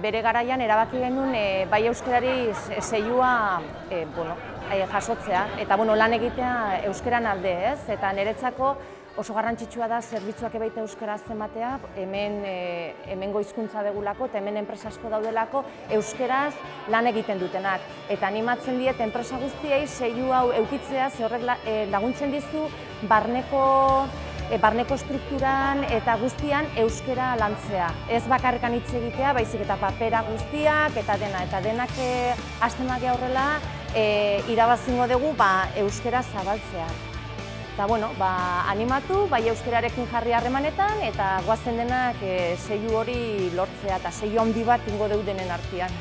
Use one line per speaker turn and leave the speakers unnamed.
bere garaian erabaki genuen e, bai euskarari seilua e, bueno, e, jasotzea eta bueno, lan egitea euskeran alde, ez? Eta niretzako oso garrantzitsua da zerbitzuak ebaita euskaraz ematea, hemen e, hemengo hizkuntza degulako eta hemen enpresa daudelako euskeraz lan egiten dutenak eta animatzen diet enpresa guztiei seilu hau eukitzea ze horrek e, laguntzen dizu barneko e, barneko strukturan eta guztian euskera lantzea. Ez bakarrikan hitz egitea, baizik eta papera guztiak eta dena eta denak e, astemake horrela e, irabazingo dugu ba, euskera zabaltzea. Eta, bueno, ba, animatu, bai euskerarekin jarri harremanetan, eta guazen denak e, hori lortzea, eta seiu handi bat ingo deudenen artean.